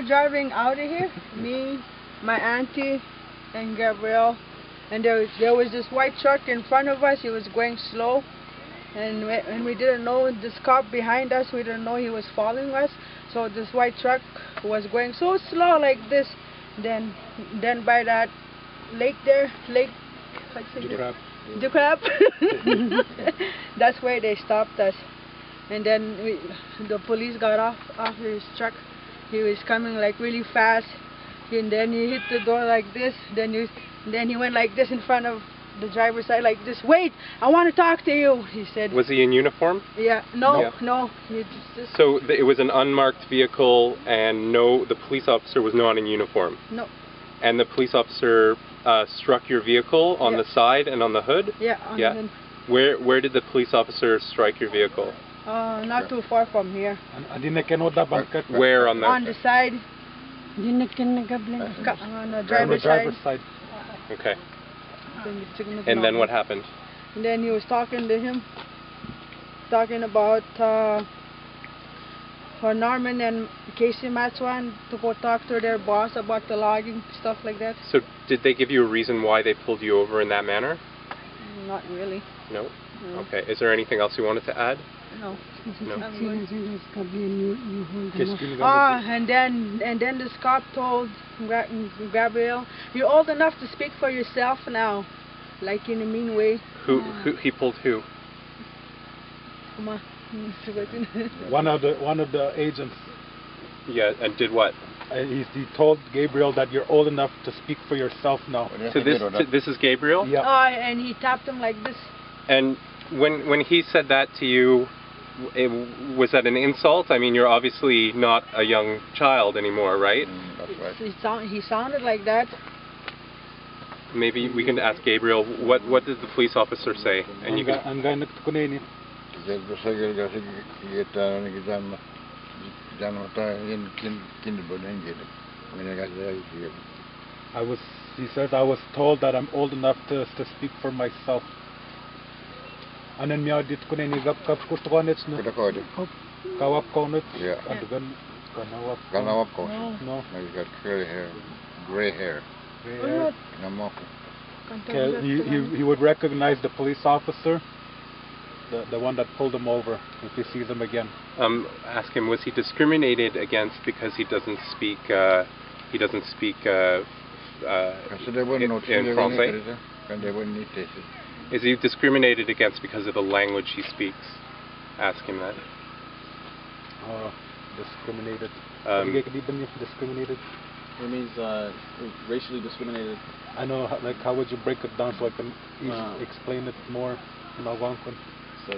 were driving out of here, me, my auntie, and Gabriel, and there was, there was this white truck in front of us. He was going slow, and we, and we didn't know this cop behind us. We didn't know he was following us. So this white truck was going so slow like this. Then then by that lake there, lake? The crab. That's where they stopped us. And then we, the police got off off his truck. He was coming like really fast. And then he hit the door like this. Then he, then he went like this in front of the driver's side like this. Wait, I want to talk to you. He said. Was he in uniform? Yeah. No, Yeah. no. He just, just So th- it was an unmarked vehicle, and no, the police officer was not in uniform. no. And the police officer uh, struck your vehicle on Yeah. the side and on the hood. Yeah. on Yeah. the- Where where did the police officer strike your vehicle? Uh, not too far from here. Hindi na kenoda bangkat. Where on the? On the side, Di na kinagablan. ka- on the On driver's side. side. Okay. And then what happened? And then he was talking to him, talking about uh, for Norman and Casey Matsuan to go talk to their boss about the logging stuff like that. So did they give you a reason why they pulled you over in that manner? Not really. No. No. Okay. Is there anything else you wanted to add? No. No. I'm good. Kes Ah, and then and then this cop told Gabriel, "You're old enough to speak for yourself now," like in a mean way. Who who he pulled who? One of the one of the agents, Yeah, and did what? uh, he, he told Gabriel that you're old enough to speak for yourself now. So this to, this is Gabriel. Yeah. Oh, and he tapped him like this. And when when he said that to you, it, was that an insult? I mean, you're obviously not a young child anymore, right? He, sound, he sounded like that. Maybe we can ask Gabriel. What what did the police officer say? And you can. Ang gaya nagtukunin niya. I was, he says, I was told that I'm old enough to, to speak for myself. Anan miya dit ko ni gap kap kusto ko nits no kawap ko nits Yeah. adugan kanawap ko. Kanawap ko. no Now you got curly hair, gray hair. Yeah. Namoko. Okay, he, he, he would recognize the police officer, the, the one that pulled him over, if he sees him again. Um, ask him. Was he discriminated against because he doesn't speak? Uh, he doesn't speak. Uh, uh, Kanske in, något in som Francais? Inte Kan det vara nyttigt? Is he discriminated against because of the language he speaks? Ask him that. Uh, discriminated. Um, Hindi ka di ba niya discriminated? It means uh, racially discriminated. I know, like, how would you break it down so I can Uh, explain it more in Algonquin? So,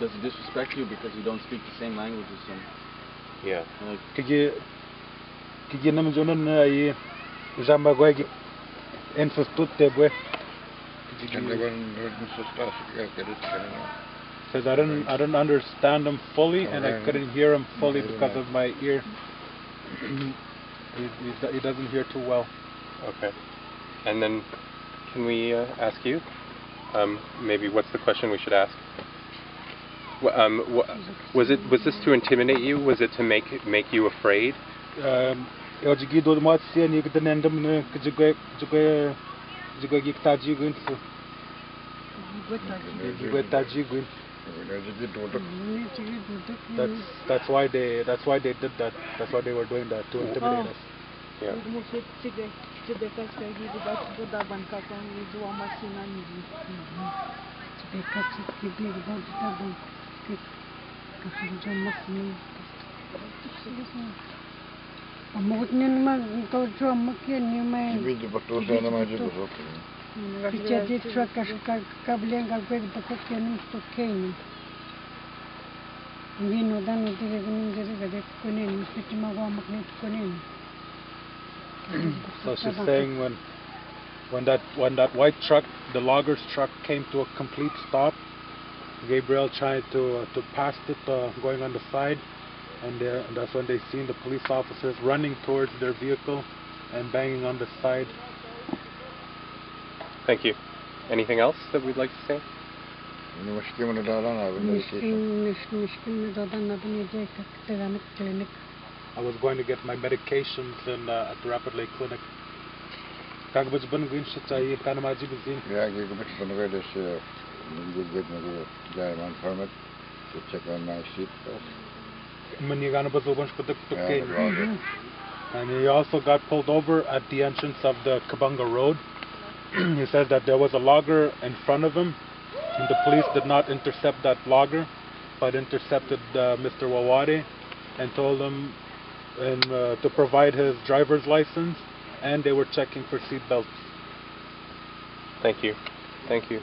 does he disrespect you because you don't speak the same language as him? yeah. Like, Kaya, kaya naman dyan na ay jamba ko ay enfos tutte bwe. Kan det vara något så starkt? Jag kan inte känna Says I don't, I don't understand him fully, and I couldn't hear him fully because of my ear. he, he's, he doesn't hear too well. Okay. And then, can we uh, ask you? Um, maybe what's the question we should ask? Wh- Um, wh- was it was this to intimidate you? Was it to make make you afraid? Um, That's that's why they that's why they did that. That's why they were doing that to intimidate us. Yeah. Amot niya naman, ito drum makin niya may Jag vill inte bara stå så här när man inte går upp. picture di truck kas kablen ka kwek da ko ken to ken. Hindi no dan no tige kunin jere ga dek kunin piti magawa maknet kunin. So she's saying when when that when that white truck, the logger's truck, came to a complete stop, Gabriel tried to uh, to pass it uh, going on the side, and, uh, and that's when they seen the police officers running towards their vehicle and banging on the side. Thank you. Anything else that we'd like to say? I was going to get my medications in uh, at the Rapid Lake Clinic. Kag baj ban gwin shi tayi kana ma ji bizin. Yeah, you can put the way this, you get me the man permit to check on my seat belt. Man you gana bazo ban shkutuk Yeah, tukke. the logger. And he also got pulled over at the entrance of the Cabonga Road. he says that there was a logger in front of him, and the police did not intercept that logger, but intercepted uh, Mr. Wawatie and told him and, uh, to provide his driver's license, and they were checking for seat belts. Thank you. Thank you.